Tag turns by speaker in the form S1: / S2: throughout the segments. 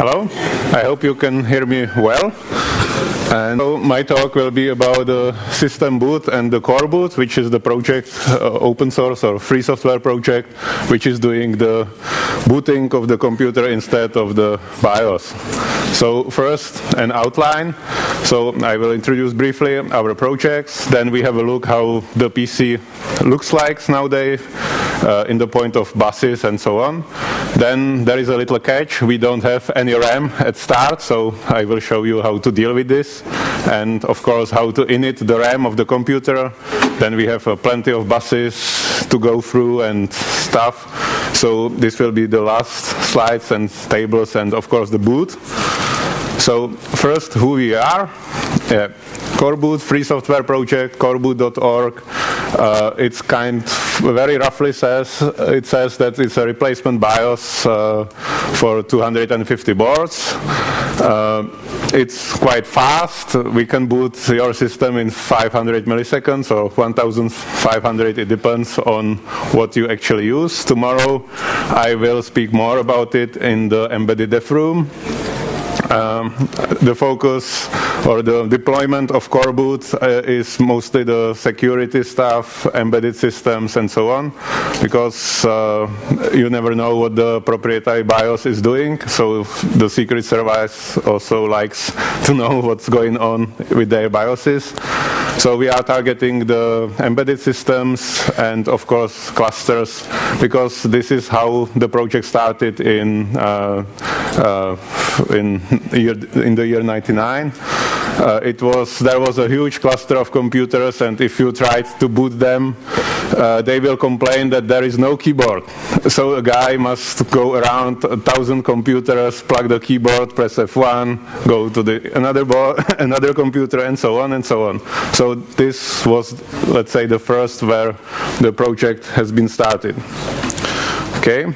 S1: Hello, I hope you can hear me well. And so my talk will be about the system boot and the coreboot, which is the project, uh, open source or free software project, which is doing the booting of the computer instead of the BIOS. So first, an outline. So I will introduce briefly our projects. Then we have a look how the PC looks like nowadays uh, in the point of buses and so on. Then there is a little catch. We don't have any RAM at start, so I will show you how to deal with this. And of course, how to init the RAM of the computer. Then we have uh, plenty of buses to go through and stuff. So this will be the last slides and tables and of course the boot. So first, who we are. Coreboot, free software project, coreboot.org. Uh, it's kind very roughly says it says that it's a replacement BIOS uh, for 250 boards. Uh, it's quite fast. We can boot your system in 500 milliseconds or 1500. It depends on what you actually use. Tomorrow I will speak more about it in the embedded dev room. Um, the focus or the deployment of Coreboot uh, is mostly the security stuff, embedded systems, and so on, because uh, you never know what the proprietary BIOS is doing. So the Secret Service also likes to know what's going on with their BIOSes. So we are targeting the embedded systems and of course clusters because this is how the project started in uh, uh, in, year, in the year 99. Uh, it was there was a huge cluster of computers, and if you tried to boot them, uh, they will complain that there is no keyboard. So a guy must go around a thousand computers, plug the keyboard, press F1, go to the another another computer, and so on and so on. So this was, let's say, the first where the project has been started. Okay.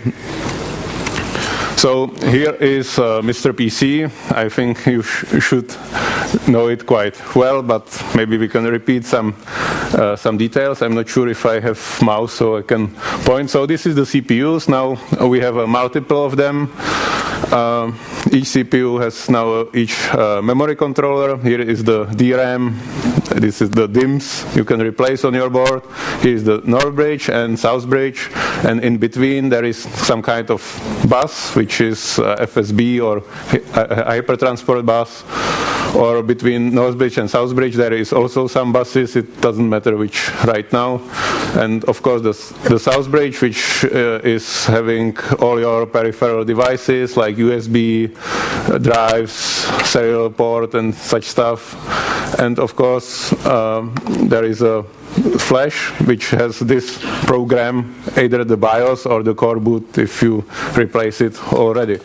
S1: So here is uh, Mr. PC. I think you sh should know it quite well, but maybe we can repeat some uh, some details. I'm not sure if I have mouse so I can point. So this is the CPUs. Now we have a multiple of them. Uh, each CPU has now each uh, memory controller. Here is the DRAM. This is the DIMMs you can replace on your board. Here is the North Bridge and South Bridge. And in between there is some kind of bus, which is uh, FSB or hypertransport bus or between Northbridge and Southbridge there is also some buses. It doesn't matter which right now. And of course the, the Southbridge, which uh, is having all your peripheral devices like USB uh, drives, serial port, and such stuff. And of course um, there is a flash which has this program either the BIOS or the coreboot if you replace it already.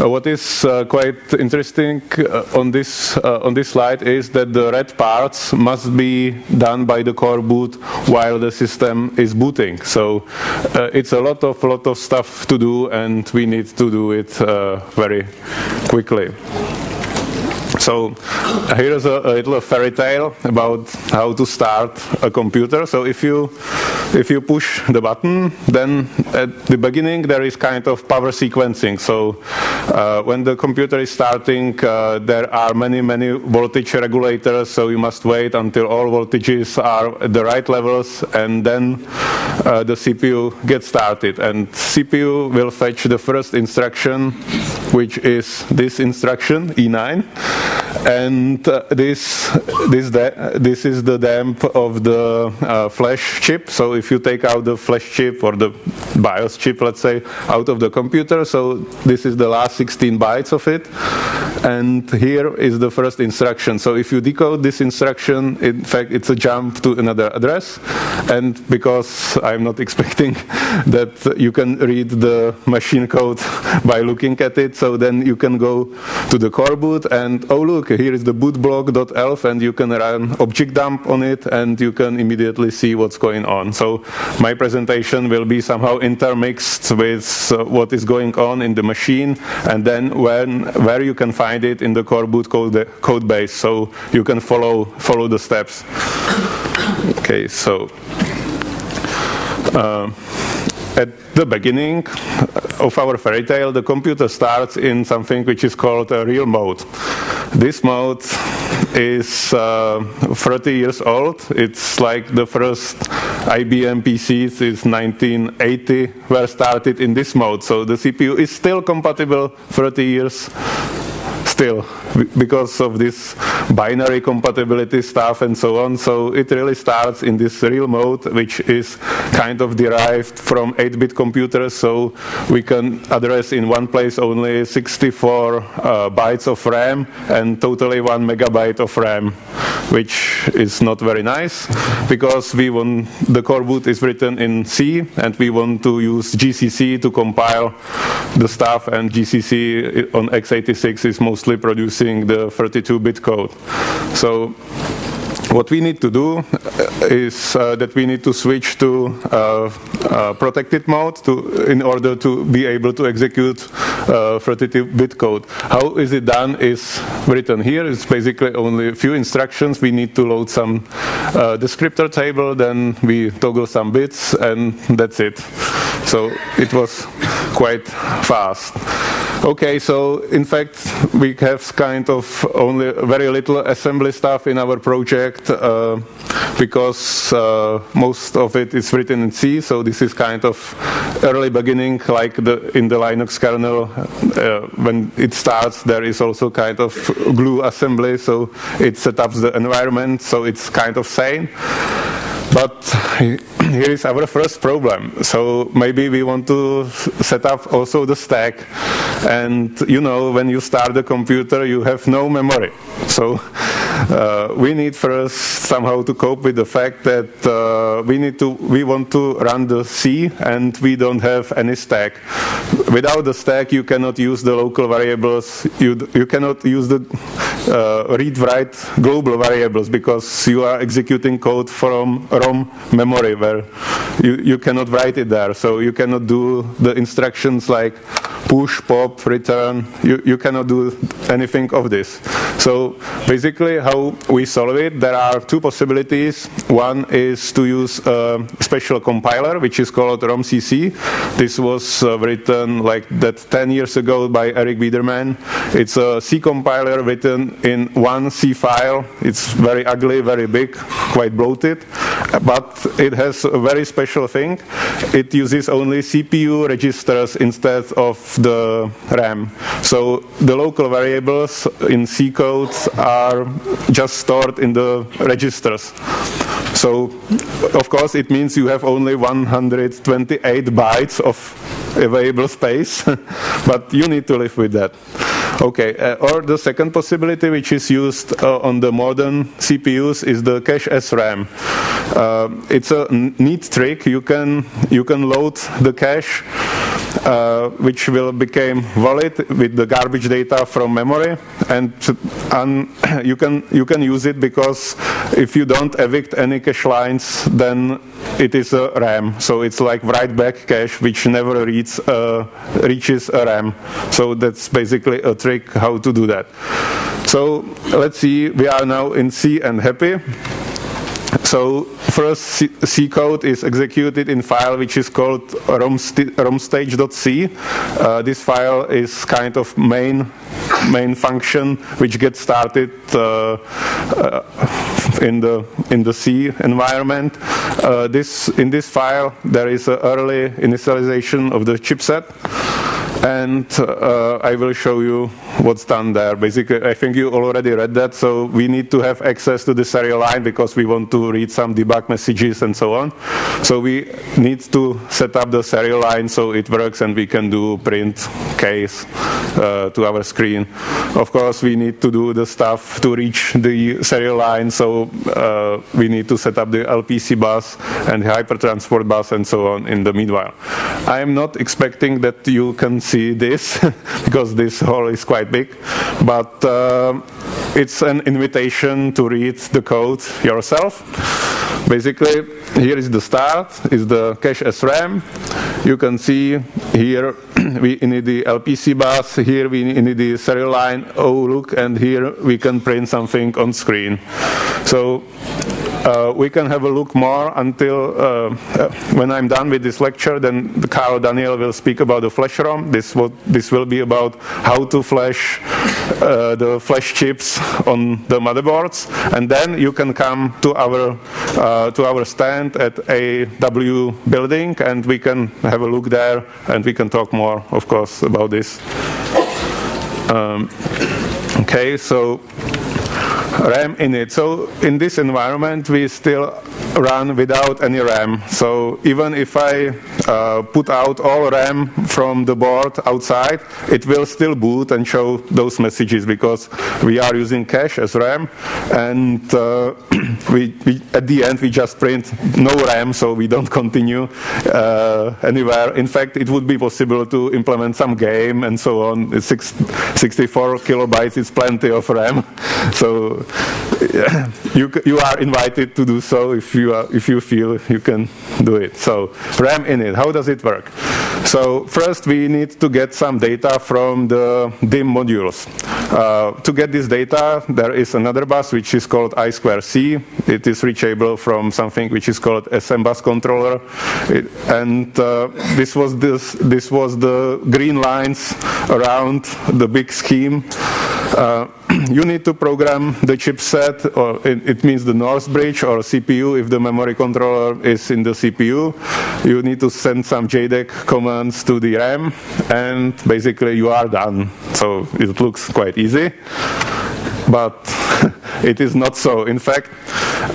S1: Uh, what is uh, quite interesting uh, on this uh, on this slide is that the red parts must be done by the coreboot while the system is booting. So uh, it's a lot of lot of stuff to do and we need to do it very quickly. So here's a, a, little fairy tale about how to start a computer. So if you if you push the button, then at the beginning there is kind of power sequencing. So uh, when the computer is starting, uh, there are many many voltage regulators. So you must wait until all voltages are at the right levels, and then uh, the CPU gets started. And CPU will fetch the first instruction, which is this instruction E9 and uh, this this this is the damp of the uh, flash chip. So if you take out the flash chip or the BIOS chip, let's say, out of the computer, so this is the last 16 bytes of it, and here is the first instruction. So if you decode this instruction, in fact, it's a jump to another address, and because I'm not expecting that you can read the machine code by looking at it, so then you can go to the coreboot and oh look here is the bootblock.elf and you can run objdump on it and you can immediately see what's going on. So my presentation will be somehow intermixed with uh, what is going on in the machine and then when, where you can find it in the coreboot code, code base so you can follow, follow the steps. Okay, so uh, at the beginning of our fairy tale, the computer starts in something which is called a real mode. This mode is uh, 30 years old. It's like the first IBM PCs is 1980 were started in this mode. So the CPU is still compatible 30 years still because of this binary compatibility stuff and so on. So it really starts in this real mode, which is kind of derived from 8-bit computers. So we can address in one place only 64 uh, bytes of RAM and totally one megabyte of RAM, which is not very nice because we want the core boot is written in C and we want to use GCC to compile the stuff and GCC on x86 is mostly producing the 32-bit code. So what we need to do uh, is uh, that we need to switch to uh, uh, protected mode to, in order to be able to execute 32-bit uh, code. How is it done is written here. It's basically only a few instructions. We need to load some uh, descriptor table, then we toggle some bits, and that's it. So it was quite fast. Okay, so in fact, we have kind of only very little assembly stuff in our project uh, because uh, most of it is written in C. So this is kind of early beginning, like the, in the Linux kernel. Uh, when it starts, there is also kind of glue assembly, so it sets up the environment, so it's kind of sane. But here is our first problem. So maybe we want to set up also the stack. And you know, when you start the computer, you have no memory. So uh, we need first somehow to cope with the fact that uh, we need to, we want to run the C and we don't have any stack. Without the stack, you cannot use the local variables. You, you cannot use the uh, read-write global variables because you are executing code from ROM memory where you, you cannot write it there. So you cannot do the instructions like push, pop, return. You, you cannot do anything of this. So basically how we solve it, there are two possibilities. One is to use a special compiler, which is called ROMCC. This was uh, written like that 10 years ago by Eric Biederman. It's a C compiler written in one C file. It's very ugly, very big, quite bloated, but it has a very special thing. It uses only CPU registers instead of the RAM. So the local variables in C codes are just stored in the registers. So, of course, it means you have only 128 bytes of available space, but you need to live with that. Okay, uh, or the second possibility, which is used uh, on the modern CPUs, is the cache as RAM. Uh, it's a neat trick. You can you can load the cache uh, which will become valid with the garbage data from memory, and, and you can you can use it because if you don't evict any cache lines, then it is a RAM. So it's like write back cache which never reads, uh, reaches a RAM. So that's basically a trick how to do that. So let's see, we are now in C and happy. So first C, C, code is executed in file which is called romstage.c. Uh, this file is kind of main main function which gets started uh, uh, in the in the C environment. Uh, this in this file there is an early initialization of the chipset and uh, I will show you what's done there. Basically, I think you already read that, so we need to have access to the serial line because we want to read some debug messages and so on. So we need to set up the serial line so it works and we can do print case uh, to our screen. Of course, we need to do the stuff to reach the serial line, so uh, we need to set up the LPC bus and hypertransport bus and so on in the meanwhile. I am not expecting that you can see this because this hole is quite big, but uh, it's an invitation to read the code yourself. Basically, here is the start, is the cache as RAM. You can see here we need the LPC bus, here we need the serial line, oh look, and here we can print something on screen. So uh, we can have a look more until uh, when I'm done with this lecture. Then Carl Daniel will speak about the flash ROM. This will this will be about how to flash uh, the flash chips on the motherboards, and then you can come to our uh, to our stand at AW building, and we can have a look there, and we can talk more, of course, about this. Um, okay, so RAM init. So in this environment, we still run without any RAM. So even if I uh, put out all RAM from the board outside, it will still boot and show those messages because we are using cache as RAM. And uh, we, we, at the end, we just print no RAM, so we don't continue uh, anywhere. In fact, it would be possible to implement some game and so on. Six, 64 kilobytes is plenty of RAM. So you, you are invited to do so if you, are, if you feel you can do it. So RAM init, how does it work? So first we need to get some data from the DIMM modules. Uh, to get this data, there is another bus which is called I2C. It is reachable from something which is called SMBus controller. It, and uh, this, was this, this was the green lines around the big scheme. Uh, you need to program the chipset, or it, it, means the North bridge or CPU if the memory controller is in the CPU. You need to send some JTAG commands to the RAM, and basically you are done. So it looks quite easy, but it is not so. In fact,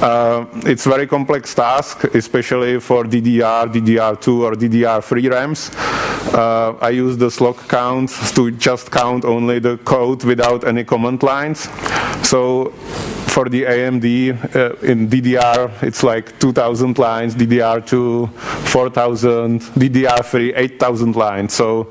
S1: uh, it's very complex task, especially for DDR, DDR2, or DDR3 RAMs. Uh, I use the slog count to just count only the code without any command lines. So for the AMD uh, in DDR, it's like 2,000 lines, DDR2, 4,000, DDR3, 8,000 lines. So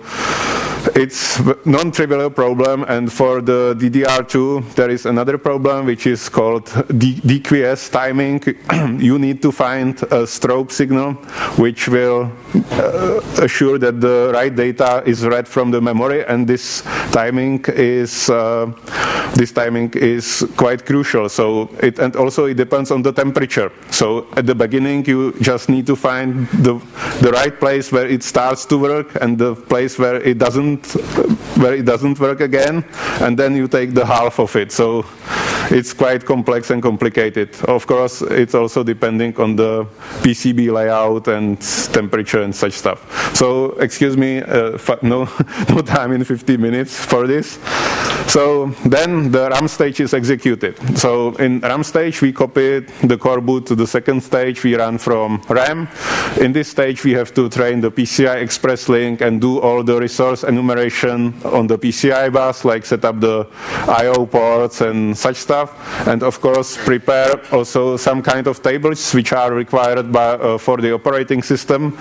S1: it's non-trivial problem, and for the DDR2, there is another problem which is called DQS timing. you need to find a strobe signal which will uh, assure that the right data is read from the memory, and this timing is uh, this timing is quite crucial. So it and also it depends on the temperature. So at the beginning, you just need to find the the right place where it starts to work and the place where it doesn't doesn't where it doesn't work again, and then you take the half of it. So it's quite complex and complicated. Of course, it's also depending on the PCB layout and temperature and such stuff. So excuse me, uh, no, no time in 50 minutes for this. So then the RAM stage is executed. So in RAM stage, we copy the coreboot to the second stage. We run from RAM. In this stage, we have to train the PCI Express link and do all the resource enumeration on the PCI bus, like set up the I.O. ports and such stuff. And of course, prepare also some kind of tables which are required by, uh, for the operating system.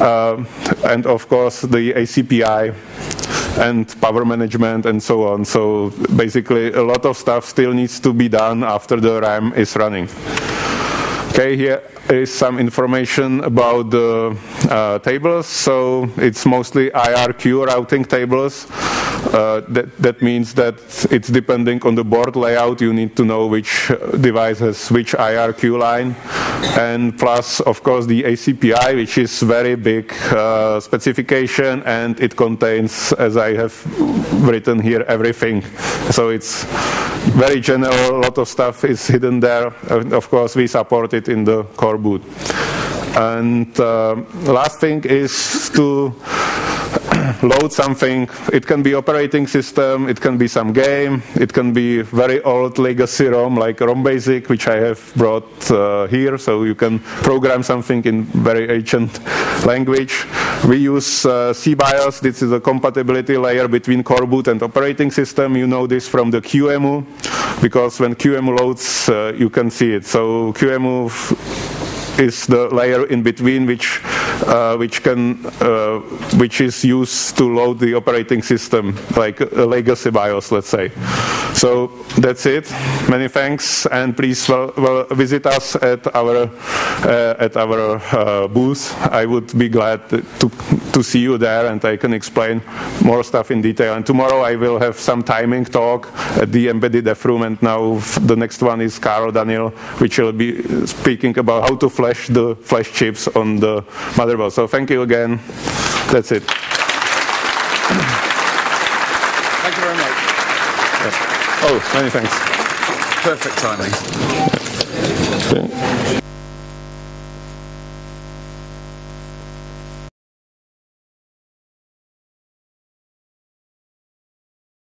S1: Uh, and of course, the ACPI and power management and so on. So basically a lot of stuff still needs to be done after the RAM is running. Okay, here is some information about the uh, tables. So it's mostly IRQ routing tables. Uh, that, that means that it's depending on the board layout. You need to know which device has which IRQ line. And plus, of course, the ACPI, which is very big uh, specification, and it contains, as I have written here, everything. So it's very general. A lot of stuff is hidden there. And of course, we support it in the coreboot. And uh, last thing is to load something. It can be operating system, it can be some game, it can be very old legacy ROM like ROM Basic, which I have brought uh, here, so you can program something in very ancient language. We use uh, SeaBIOS. This is a compatibility layer between coreboot and operating system. You know this from the QEMU, because when QEMU loads, uh, you can see it. So QEMU is the layer in between which which can uh, which is used to load the operating system like a legacy BIOS let's say So that's it. Many thanks, and please well, well, visit us at our uh, at our uh, booth. I would be glad to to see you there, and I can explain more stuff in detail. And tomorrow I will have some timing talk at the embedded F room, and now the next one is Carl Daniel, which will be speaking about how to flash the flash chips on the motherboard. So thank you again. That's it. Oh, many thanks.
S2: Perfect timing.